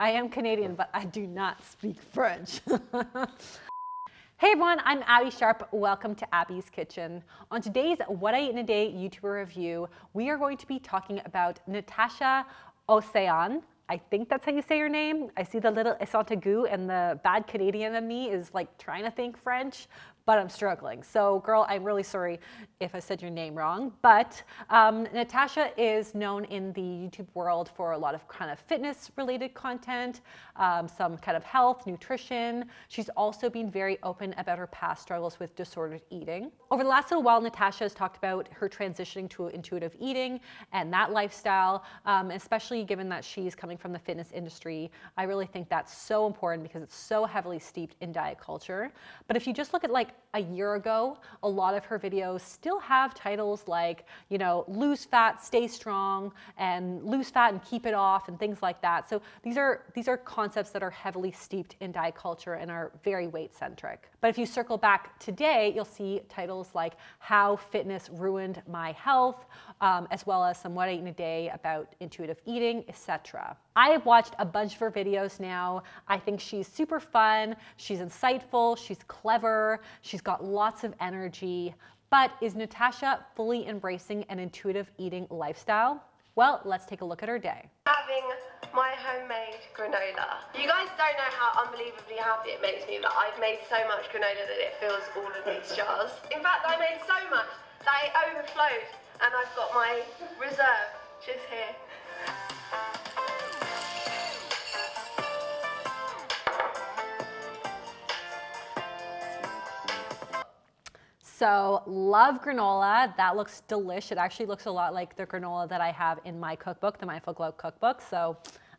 I am Canadian, but I do not speak French. Hey everyone, I'm Abbey Sharp. Welcome to Abbey's Kitchen. On today's What I Eat in a Day YouTuber review, we are going to be talking about Natacha Oceane. I think that's how you say your name. I see the little accent aigu and the bad Canadian in me is like trying to think French, but I'm struggling. So girl, I'm really sorry if I said your name wrong, but um, Natacha is known in the YouTube world for a lot of kind of fitness related content, um, some kind of health, nutrition. She's also been very open about her past struggles with disordered eating. Over the last little while, Natacha has talked about her transitioning to intuitive eating and that lifestyle, um, especially given that she's coming from the fitness industry. I really think that's so important because it's so heavily steeped in diet culture. But if you just look at like a year ago, a lot of her videos still have titles like, you know, lose fat, stay strong, and lose fat and keep it off, and things like that. So these are these are concepts that are heavily steeped in diet culture and are very weight centric. But if you circle back today, you'll see titles like How Fitness Ruined My Health, um, as well as some What I Eat in a Day about intuitive eating, etc. I have watched a bunch of her videos now. I think she's super fun, she's insightful, she's clever, she's got lots of energy. But is Natacha fully embracing an intuitive eating lifestyle? Well, let's take a look at her day. Having my homemade granola. You guys don't know how unbelievably happy it makes me that I've made so much granola that it fills all of these jars. In fact, I made so much that it overflowed and I've got my reserve just here. So love granola. That looks delicious. It actually looks a lot like the granola that I have in my cookbook, the Mindful Glow cookbook. So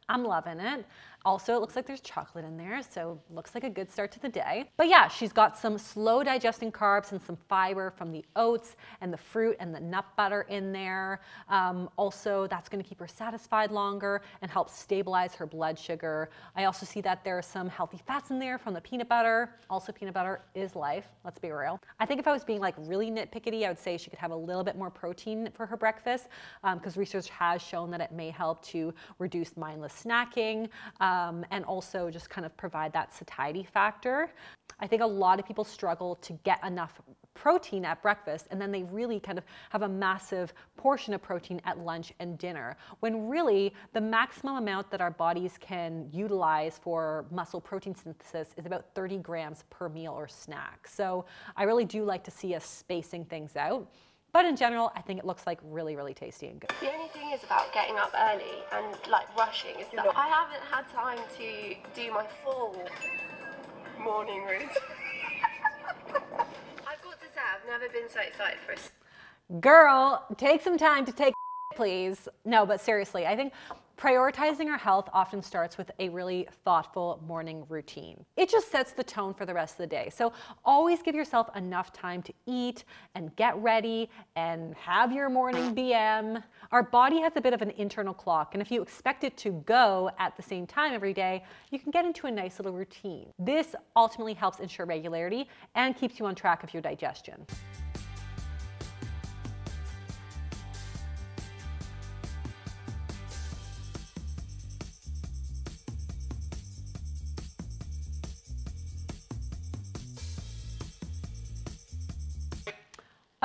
I'm loving it. Also, it looks like there's chocolate in there, so looks like a good start to the day. But yeah, she's got some slow digesting carbs and some fiber from the oats and the fruit and the nut butter in there. Um, also, that's gonna keep her satisfied longer and help stabilize her blood sugar. I also see that there are some healthy fats in there from the peanut butter. Also, peanut butter is life, let's be real. I think if I was being like really nitpicky, I would say she could have a little bit more protein for her breakfast because um, research has shown that it may help to reduce mindless snacking. Um, and also just kind of provide that satiety factor. I think a lot of people struggle to get enough protein at breakfast and then they really kind of have a massive portion of protein at lunch and dinner when really the maximum amount that our bodies can utilize for muscle protein synthesis is about 30 grams per meal or snack. So I really do like to see us spacing things out. But in general, I think it looks like really, really tasty and good. The only thing is about getting up early and like rushing is that I haven't had time to do my full morning routine. I've got to say, I've never been so excited for a... Girl, take some time to take please. No, but seriously, I think Prioritizing our health often starts with a really thoughtful morning routine. It just sets the tone for the rest of the day. So always give yourself enough time to eat and get ready and have your morning BM. Our body has a bit of an internal clock, and if you expect it to go at the same time every day, you can get into a nice little routine. This ultimately helps ensure regularity and keeps you on track of your digestion.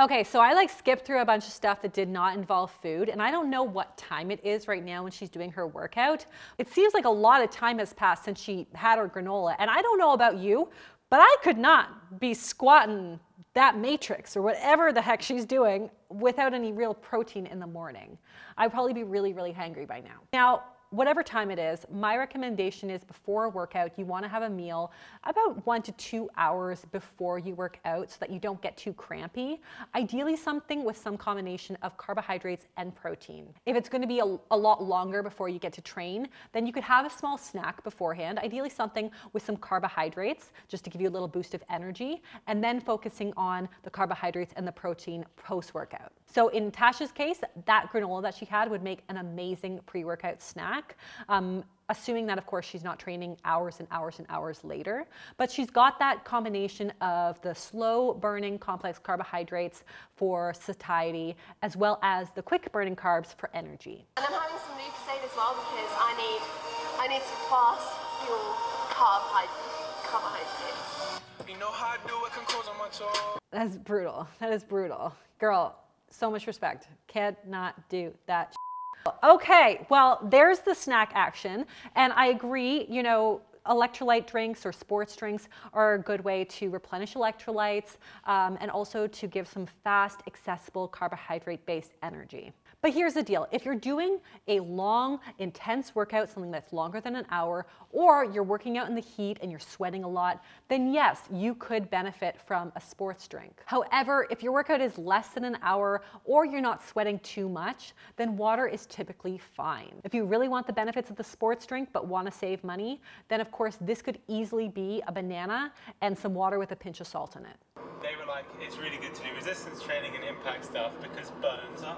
Okay, so I like skipped through a bunch of stuff that did not involve food, and I don't know what time it is right now when she's doing her workout. It seems like a lot of time has passed since she had her granola, and I don't know about you, but I could not be squatting that matrix or whatever the heck she's doing without any real protein in the morning. I'd probably be really, really hangry by now. Now, whatever time it is, my recommendation is before a workout, you wanna have a meal about one to two hours before you work out so that you don't get too crampy. Ideally something with some combination of carbohydrates and protein. If it's gonna be a, a lot longer before you get to train, then you could have a small snack beforehand, ideally something with some carbohydrates, just to give you a little boost of energy, and then focusing on the carbohydrates and the protein post-workout. So in Tasha's case, that granola that she had would make an amazing pre-workout snack. Um, assuming that, of course, she's not training hours and hours and hours later. But she's got that combination of the slow burning complex carbohydrates for satiety, as well as the quick burning carbs for energy. And I'm having some Lucozade as well because I need, I I need some fast fuel carbohydrates. carbohydrates. You know how I do it can cause on my toe. That's brutal. That is brutal. Girl, so much respect. Cannot do that. Okay, well, there's the snack action. And I agree, you know, electrolyte drinks or sports drinks are a good way to replenish electrolytes um, and also to give some fast, accessible carbohydrate based energy. But here's the deal if you're doing a long, intense workout, something that's longer than an hour, or you're working out in the heat and you're sweating a lot, then yes, you could benefit from a sports drink. However, if your workout is less than an hour or you're not sweating too much, then water is typically fine. If you really want the benefits of the sports drink but want to save money, then of course this could easily be a banana and some water with a pinch of salt in it. They were like, it's really good to do resistance training and impact stuff because bones are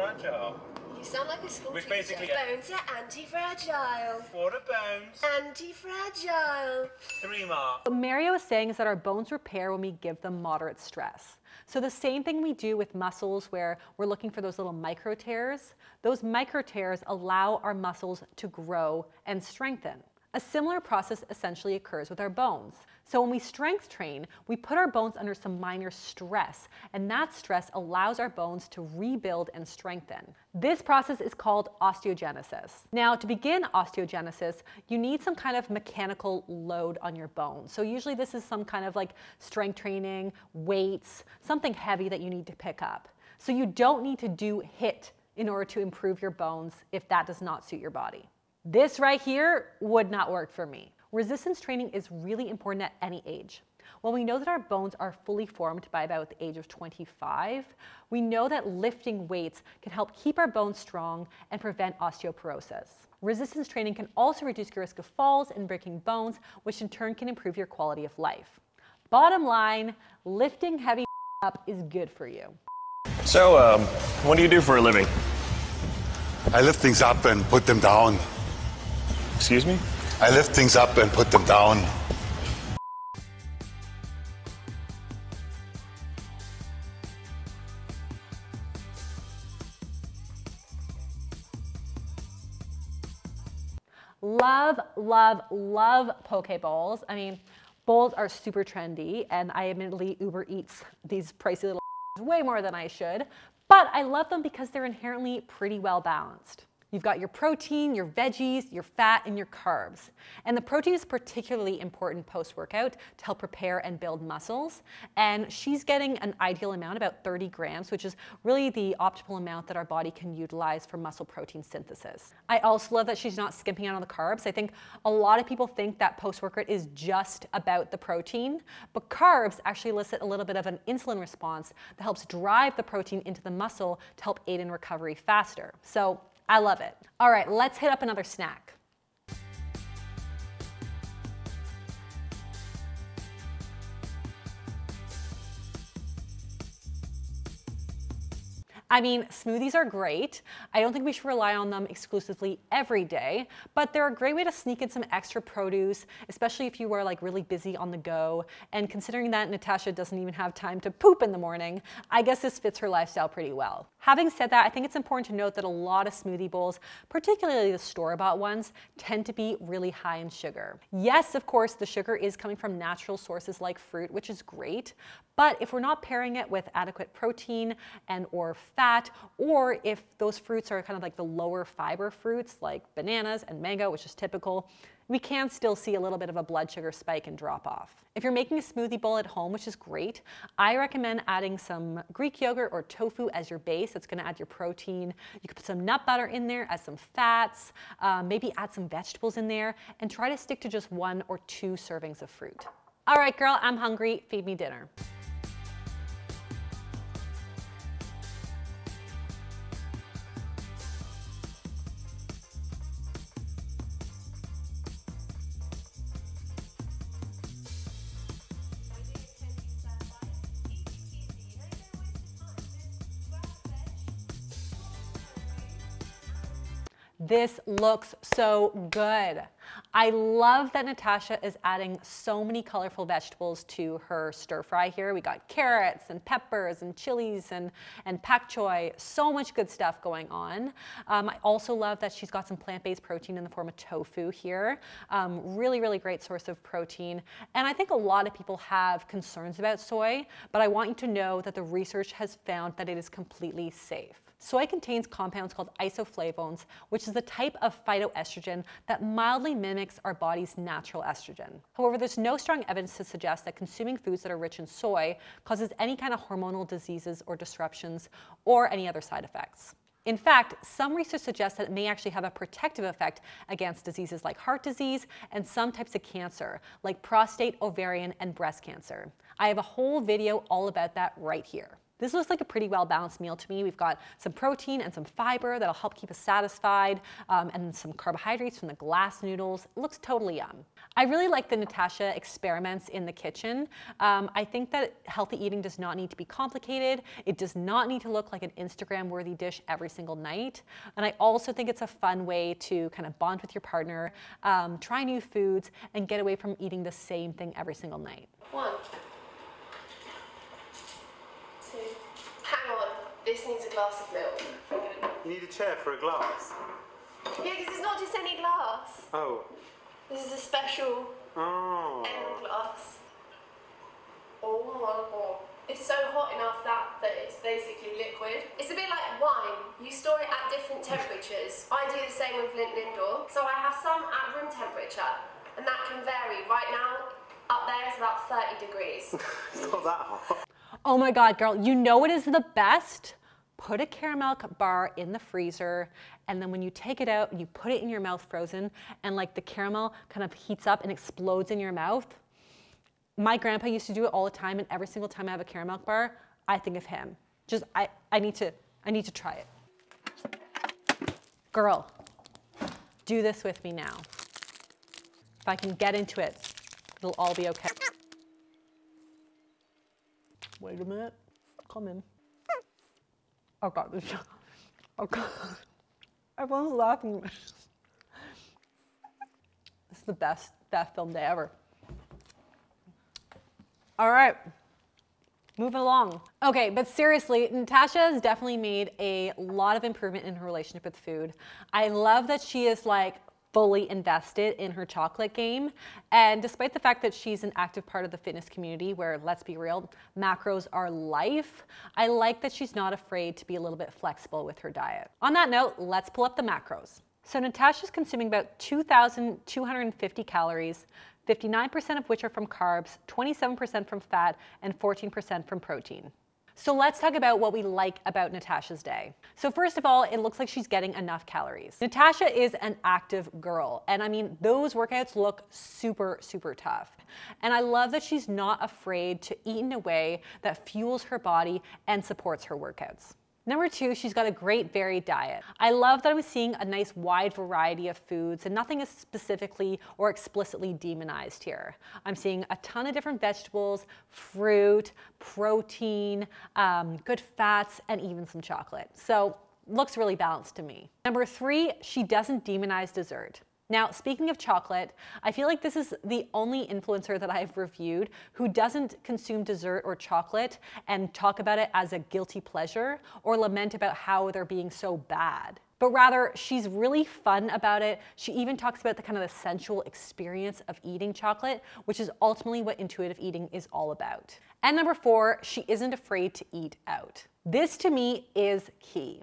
anti-fragile. You sound like a school Which teacher. basically- Bones are anti-fragile. What are bones? Anti-fragile. Three marks. What Mario is saying is that our bones repair when we give them moderate stress. So the same thing we do with muscles where we're looking for those little micro tears, those micro tears allow our muscles to grow and strengthen. A similar process essentially occurs with our bones. So when we strength train, we put our bones under some minor stress, and that stress allows our bones to rebuild and strengthen. This process is called osteogenesis. Now, to begin osteogenesis, you need some kind of mechanical load on your bones. So usually this is some kind of like strength training, weights, something heavy that you need to pick up. So you don't need to do HIIT in order to improve your bones if that does not suit your body. This right here would not work for me. Resistance training is really important at any age. While we know that our bones are fully formed by about the age of 25, we know that lifting weights can help keep our bones strong and prevent osteoporosis. Resistance training can also reduce your risk of falls and breaking bones, which in turn can improve your quality of life. Bottom line, lifting heavy up is good for you. So, um, what do you do for a living? I lift things up and put them down. Excuse me? I lift things up and put them down. Love, love, love poke bowls. I mean, bowls are super trendy, and I admittedly Uber Eats these pricey little way more than I should, but I love them because they're inherently pretty well balanced. You've got your protein, your veggies, your fat, and your carbs. And the protein is particularly important post workout to help prepare and build muscles. And she's getting an ideal amount, about 30 grams, which is really the optimal amount that our body can utilize for muscle protein synthesis. I also love that she's not skimping out on the carbs. I think a lot of people think that post workout is just about the protein, but carbs actually elicit a little bit of an insulin response that helps drive the protein into the muscle to help aid in recovery faster. So I love it. All right, let's hit up another snack. I mean, smoothies are great. I don't think we should rely on them exclusively every day, but they're a great way to sneak in some extra produce, especially if you are like really busy on the go. And considering that Natacha doesn't even have time to poop in the morning, I guess this fits her lifestyle pretty well. Having said that, I think it's important to note that a lot of smoothie bowls, particularly the store-bought ones, tend to be really high in sugar. Yes, of course, the sugar is coming from natural sources like fruit, which is great, but if we're not pairing it with adequate protein and or fat, or if those fruits are kind of like the lower fiber fruits like bananas and mango, which is typical, we can still see a little bit of a blood sugar spike and drop off. If you're making a smoothie bowl at home, which is great, I recommend adding some Greek yogurt or tofu as your base. It's gonna add your protein. You could put some nut butter in there, add some fats, um, maybe add some vegetables in there, and try to stick to just one or two servings of fruit. All right, girl, I'm hungry. Feed me dinner. This looks so good. I love that Natacha is adding so many colorful vegetables to her stir fry here. We got carrots and peppers and chilies and, and pak choi, so much good stuff going on. Um, I also love that she's got some plant-based protein in the form of tofu here. Um, really, really great source of protein. And I think a lot of people have concerns about soy, but I want you to know that the research has found that it is completely safe. Soy contains compounds called isoflavones, which is a type of phytoestrogen that mildly mimics our body's natural estrogen. However, there's no strong evidence to suggest that consuming foods that are rich in soy causes any kind of hormonal diseases or disruptions or any other side effects. In fact, some research suggests that it may actually have a protective effect against diseases like heart disease and some types of cancer, like prostate, ovarian, and breast cancer. I have a whole video all about that right here. This looks like a pretty well balanced meal to me. We've got some protein and some fiber that'll help keep us satisfied, um, and some carbohydrates from the glass noodles. It looks totally yum. I really like the Natacha experiments in the kitchen. Um, I think that healthy eating does not need to be complicated. It does not need to look like an Instagram worthy dish every single night. And I also think it's a fun way to kind of bond with your partner, um, try new foods, and get away from eating the same thing every single night. One. Two. Hang on. This needs a glass of milk. You need a chair for a glass. Yeah, because it's not just any glass. Oh. This is a special Oh. M glass. Oh my god. It's so hot enough that, that it's basically liquid. It's a bit like wine. You store it at different temperatures. I do the same with Lindt Lindor. So I have some at room temperature, and that can vary. Right now, up there is about 30 degrees. It's not that hot. Oh my God, girl, you know what is the best? Put a caramel bar in the freezer, and then when you take it out, you put it in your mouth frozen, and like the caramel kind of heats up and explodes in your mouth. My grandpa used to do it all the time, and every single time I have a caramel bar, I think of him. Just I, I need to, I need to try it. Girl, do this with me now. If I can get into it, it'll all be okay. Wait a minute. Come in. Oh god, this Oh god. Everyone's laughing. This is the best, best film day ever. All right. Moving along. Okay, but seriously, Natacha has definitely made a lot of improvement in her relationship with food. I love that she is like fully invested in her chocolate game. And despite the fact that she's an active part of the fitness community where, let's be real, macros are life, I like that she's not afraid to be a little bit flexible with her diet. On that note, let's pull up the macros. So Natacha's consuming about 2,250 calories, 59% of which are from carbs, 27% from fat, and 14% from protein. So let's talk about what we like about Natacha's day. So first of all, it looks like she's getting enough calories. Natacha is an active girl. And I mean, those workouts look super, super tough. And I love that she's not afraid to eat in a way that fuels her body and supports her workouts. Number two, she's got a great varied diet. I love that I'm seeing a nice wide variety of foods and nothing is specifically or explicitly demonized here. I'm seeing a ton of different vegetables, fruit, protein, um, good fats, and even some chocolate. So looks really balanced to me. Number three, she doesn't demonize dessert. Now, speaking of chocolate, I feel like this is the only influencer that I've reviewed who doesn't consume dessert or chocolate and talk about it as a guilty pleasure or lament about how they're being so bad. But rather, she's really fun about it. She even talks about the kind of the sensual experience of eating chocolate, which is ultimately what intuitive eating is all about. And number four, she isn't afraid to eat out. This to me is key.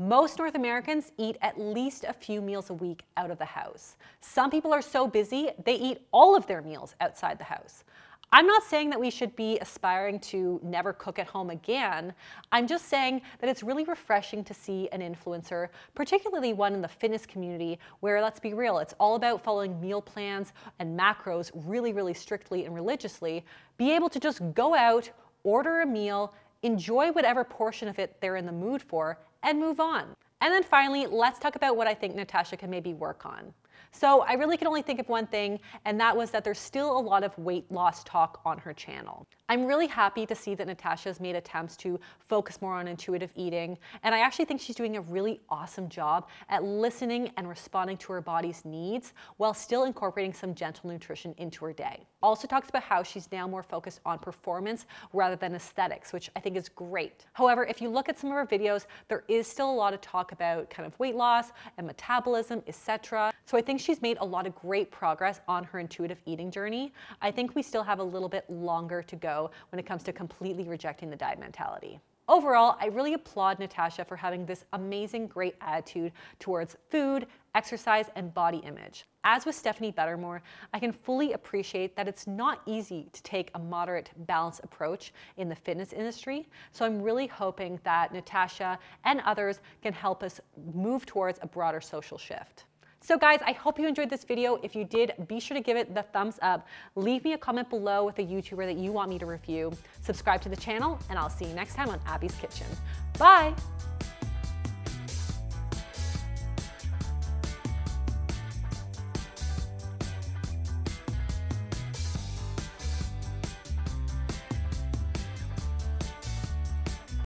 Most North Americans eat at least a few meals a week out of the house. Some people are so busy, they eat all of their meals outside the house. I'm not saying that we should be aspiring to never cook at home again. I'm just saying that it's really refreshing to see an influencer, particularly one in the fitness community, where let's be real, it's all about following meal plans and macros really, really strictly and religiously, be able to just go out, order a meal, enjoy whatever portion of it they're in the mood for, and move on. And then finally, let's talk about what I think Natacha can maybe work on. So I really can only think of one thing, and that was that there's still a lot of weight loss talk on her channel. I'm really happy to see that Natacha's made attempts to focus more on intuitive eating, and I actually think she's doing a really awesome job at listening and responding to her body's needs while still incorporating some gentle nutrition into her day. Also talks about how she's now more focused on performance rather than aesthetics, which I think is great. However, if you look at some of her videos, there is still a lot of talk about kind of weight loss and metabolism, etc. So I think she's made a lot of great progress on her intuitive eating journey. I think we still have a little bit longer to go when it comes to completely rejecting the diet mentality. Overall, I really applaud Natacha for having this amazing, great attitude towards food, exercise, and body image. As with Stephanie Buttermore, I can fully appreciate that it's not easy to take a moderate, balanced approach in the fitness industry. So I'm really hoping that Natacha and others can help us move towards a broader social shift. So guys, I hope you enjoyed this video. If you did, be sure to give it the thumbs up. Leave me a comment below with a YouTuber that you want me to review. Subscribe to the channel, and I'll see you next time on Abbey's Kitchen. Bye!